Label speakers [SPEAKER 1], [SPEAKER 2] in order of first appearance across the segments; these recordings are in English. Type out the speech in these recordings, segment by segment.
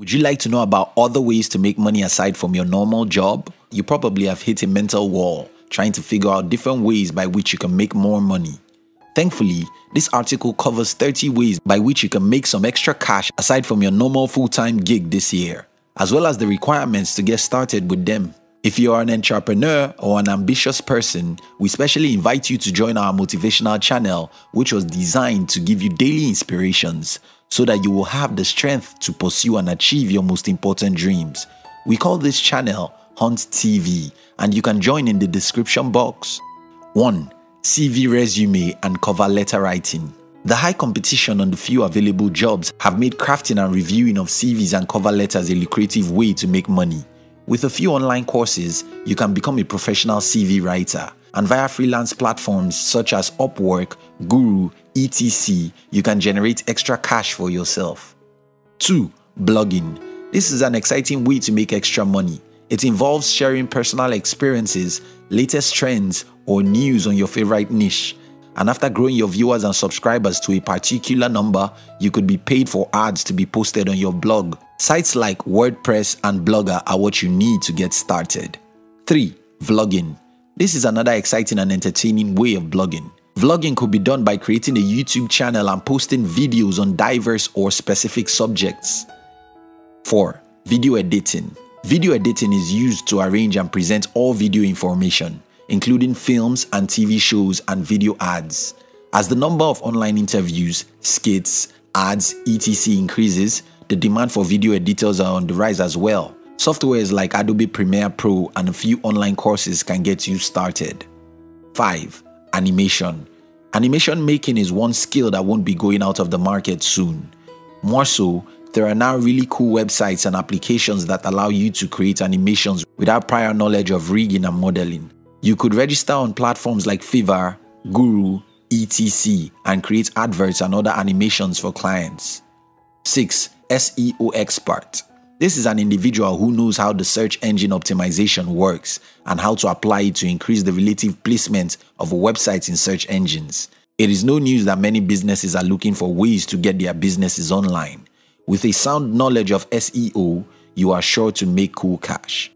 [SPEAKER 1] Would you like to know about other ways to make money aside from your normal job? You probably have hit a mental wall trying to figure out different ways by which you can make more money. Thankfully, this article covers 30 ways by which you can make some extra cash aside from your normal full time gig this year, as well as the requirements to get started with them. If you are an entrepreneur or an ambitious person, we specially invite you to join our motivational channel, which was designed to give you daily inspirations so that you will have the strength to pursue and achieve your most important dreams. We call this channel Hunt TV, and you can join in the description box. 1. CV resume and cover letter writing. The high competition on the few available jobs have made crafting and reviewing of CVs and cover letters a lucrative way to make money. With a few online courses, you can become a professional CV writer. And via freelance platforms such as Upwork, Guru, etc., you can generate extra cash for yourself. 2. Blogging. This is an exciting way to make extra money. It involves sharing personal experiences, latest trends, or news on your favorite niche. And after growing your viewers and subscribers to a particular number, you could be paid for ads to be posted on your blog. Sites like WordPress and Blogger are what you need to get started. 3. Vlogging. This is another exciting and entertaining way of blogging. Vlogging could be done by creating a YouTube channel and posting videos on diverse or specific subjects. 4. Video editing. Video editing is used to arrange and present all video information, including films and TV shows and video ads. As the number of online interviews, skits, ads, etc. increases, the demand for video editors are on the rise as well. Softwares like Adobe Premiere Pro and a few online courses can get you started. 5. Animation. Animation making is one skill that won't be going out of the market soon. More so, there are now really cool websites and applications that allow you to create animations without prior knowledge of rigging and modeling. You could register on platforms like Fiverr, Guru, etc., and create adverts and other animations for clients. 6. SEO expert. This is an individual who knows how the search engine optimization works and how to apply it to increase the relative placement of a website in search engines. It is no news that many businesses are looking for ways to get their businesses online. With a sound knowledge of SEO, you are sure to make cool cash.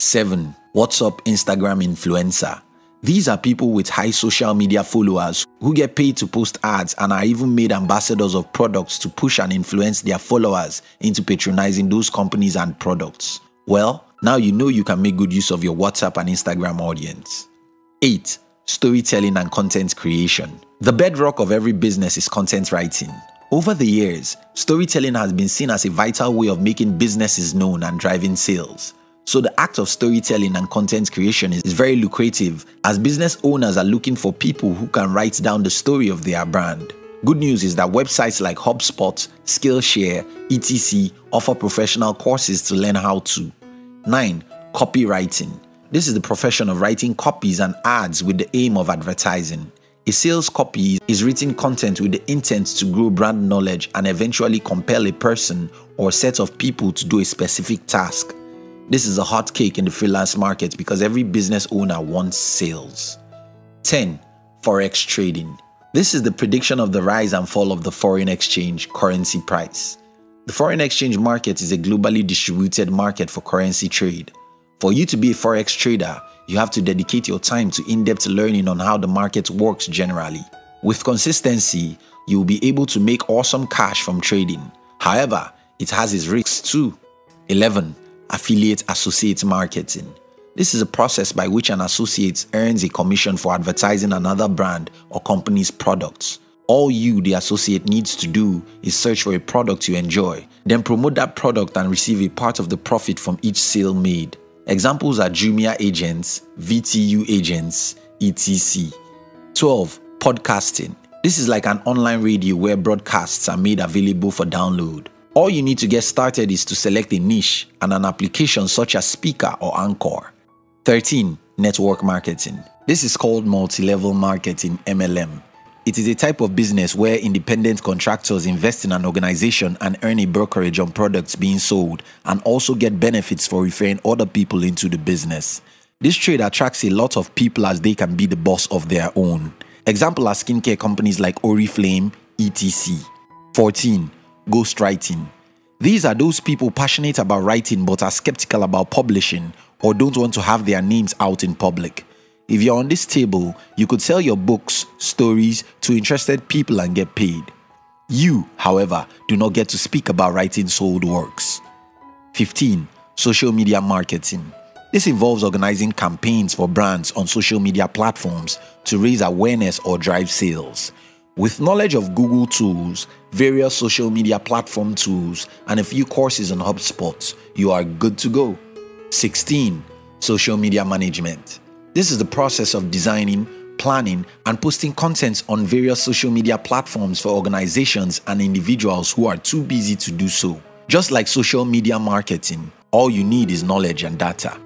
[SPEAKER 1] 7. WhatsApp Instagram influencer. These are people with high social media followers who get paid to post ads and are even made ambassadors of products to push and influence their followers into patronizing those companies and products. Well, now you know you can make good use of your WhatsApp and Instagram audience. 8. Storytelling and content creation. The bedrock of every business is content writing. Over the years, storytelling has been seen as a vital way of making businesses known and driving sales. So the act of storytelling and content creation is very lucrative as business owners are looking for people who can write down the story of their brand. Good news is that websites like HubSpot, Skillshare, etc. offer professional courses to learn how to. 9. Copywriting. This is the profession of writing copies and ads with the aim of advertising. A sales copy is written content with the intent to grow brand knowledge and eventually compel a person or set of people to do a specific task. This is a hot cake in the freelance market because every business owner wants sales. 10. Forex trading. This is the prediction of the rise and fall of the foreign exchange currency price. The foreign exchange market is a globally distributed market for currency trade. For you to be a forex trader, you have to dedicate your time to in depth learning on how the market works generally. With consistency, you will be able to make awesome cash from trading. However, it has its risks too. 11 affiliate associate marketing. This is a process by which an associate earns a commission for advertising another brand or company's products. All you, the associate, needs to do is search for a product you enjoy, then promote that product and receive a part of the profit from each sale made. Examples are Jumia agents, VTU agents, etc. 12. Podcasting. This is like an online radio where broadcasts are made available for download. All you need to get started is to select a niche and an application such as Spreaker or Anchor. 13. Network marketing. This is called multi level marketing MLM. It is a type of business where independent contractors invest in an organization and earn a brokerage on products being sold and also get benefits for referring other people into the business. This trade attracts a lot of people as they can be the boss of their own. Example are skincare companies like Oriflame, etc. 14 ghostwriting. These are those people passionate about writing but are skeptical about publishing or don't want to have their names out in public. If you're on this table, you could sell your books, stories to interested people and get paid. You, however, do not get to speak about writing sold works. 15. Social media marketing. This involves organizing campaigns for brands on social media platforms to raise awareness or drive sales. With knowledge of Google tools, various social media platform tools, and a few courses on HubSpot, you are good to go. 16. Social media management. This is the process of designing, planning, and posting content on various social media platforms for organizations and individuals who are too busy to do so. Just like social media marketing, all you need is knowledge and data.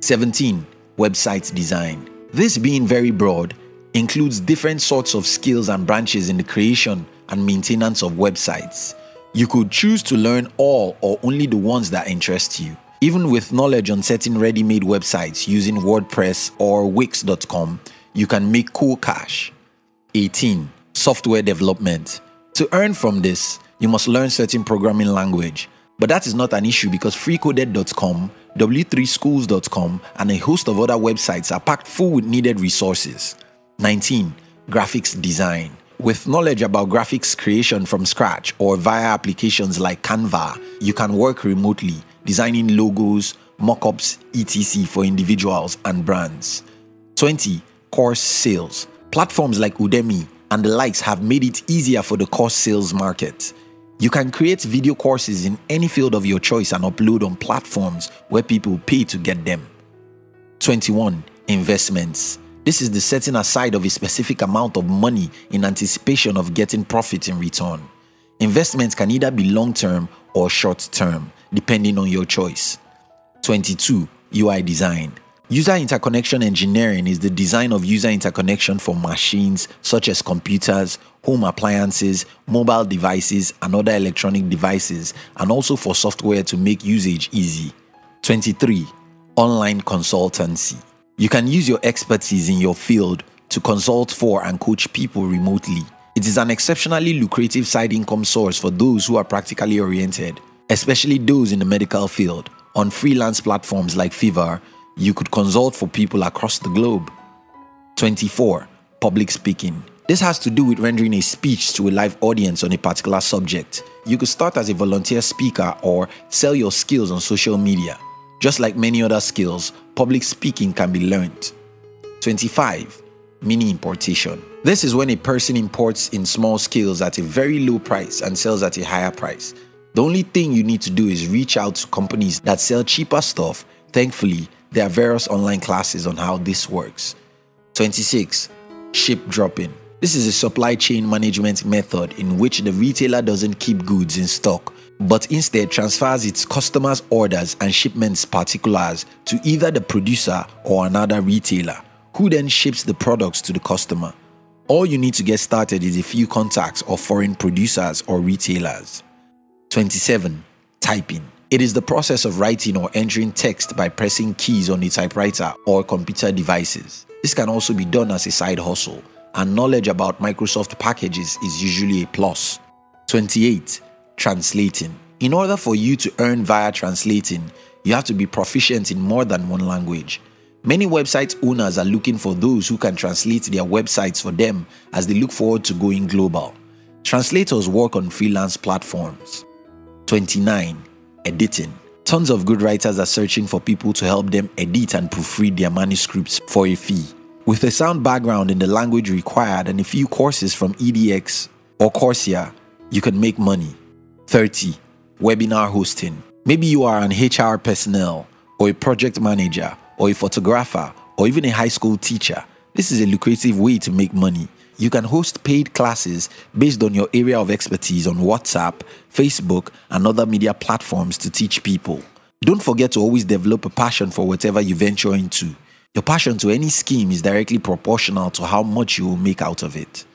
[SPEAKER 1] 17. Website design. This being very broad, includes different sorts of skills and branches in the creation and maintenance of websites. You could choose to learn all or only the ones that interest you. Even with knowledge on certain ready made websites using WordPress or Wix.com, you can make cool cash. 18. Software development. To earn from this, you must learn certain programming language. But that is not an issue because freecoded.com, w3schools.com, and a host of other websites are packed full with needed resources. 19. Graphics design. With knowledge about graphics creation from scratch or via applications like Canva, you can work remotely designing logos, mockups, etc. for individuals and brands. 20. Course sales. Platforms like Udemy and the likes have made it easier for the course sales market. You can create video courses in any field of your choice and upload on platforms where people pay to get them. 21. Investments. This is the setting aside of a specific amount of money in anticipation of getting profit in return. Investments can either be long term or short term depending on your choice. 22. UI design. User interconnection engineering is the design of user interconnection for machines such as computers, home appliances, mobile devices, and other electronic devices, and also for software to make usage easy. 23. Online consultancy. You can use your expertise in your field to consult for and coach people remotely. It is an exceptionally lucrative side income source for those who are practically oriented especially those in the medical field. On freelance platforms like Fiverr, you could consult for people across the globe. 24. Public speaking. This has to do with rendering a speech to a live audience on a particular subject. You could start as a volunteer speaker or sell your skills on social media. Just like many other skills, public speaking can be learned. 25. Mini importation. This is when a person imports in small scales at a very low price and sells at a higher price. The only thing you need to do is reach out to companies that sell cheaper stuff. Thankfully, there are various online classes on how this works. 26. Ship dropping. This is a supply chain management method in which the retailer doesn't keep goods in stock, but instead transfers its customers' orders and shipments particulars to either the producer or another retailer, who then ships the products to the customer. All you need to get started is a few contacts of foreign producers or retailers. 27. Typing. It is the process of writing or entering text by pressing keys on a typewriter or computer devices. This can also be done as a side hustle, and knowledge about Microsoft packages is usually a plus. 28. Translating. In order for you to earn via translating, you have to be proficient in more than one language. Many website owners are looking for those who can translate their websites for them as they look forward to going global. Translators work on freelance platforms. 29. Editing. Tons of good writers are searching for people to help them edit and proofread their manuscripts for a fee. With a sound background in the language required and a few courses from EDX or Coursera, you can make money. 30. Webinar hosting. Maybe you are an HR personnel, or a project manager, or a photographer, or even a high school teacher. This is a lucrative way to make money you can host paid classes based on your area of expertise on WhatsApp, Facebook, and other media platforms to teach people. Don't forget to always develop a passion for whatever you venture into. Your passion to any scheme is directly proportional to how much you will make out of it.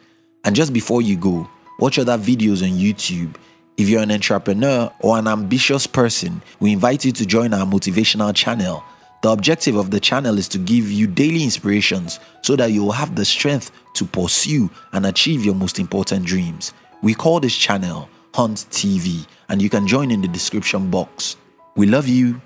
[SPEAKER 1] And just before you go, watch other videos on YouTube. If you're an entrepreneur or an ambitious person, we invite you to join our motivational channel the objective of the channel is to give you daily inspirations so that you will have the strength to pursue and achieve your most important dreams. We call this channel Hunt TV and you can join in the description box. We love you